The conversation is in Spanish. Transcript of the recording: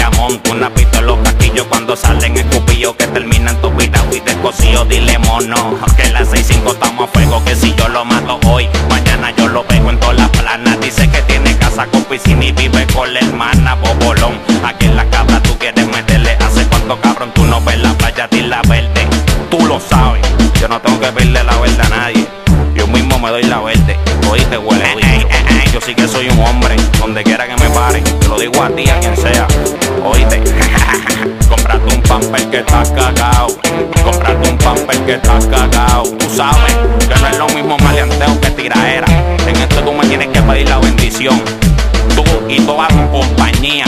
Bayamón. Una pito los casquillos cuando salen escupillos que terminan tu vida y descosío. Dile mono, que las 6-5 estamos a fuego. Que si yo lo mato hoy, mañana yo lo pego en todas las planas. Dice que tiene casa con piscina y vive con la hermana Bobolón. Aquí en la cabra tú quieres meterle. Hace cuánto cabrón tú no ves la playa, de la verde. Tú lo sabes, yo no tengo que pedirle la verde a nadie. Yo mismo me doy la verde, oíste huele. Eh, eh, eh, yo sí que soy un hombre, donde quiera que me pare, te lo digo a ti, a quien sea. Oíste, cómprate un pamper que estás cagao. Cómprate un pamper que estás cagao. Tú sabes que no es lo mismo maleanteo que tiraera. En esto tú me tienes que pedir la bendición. Tú y toda tu compañía.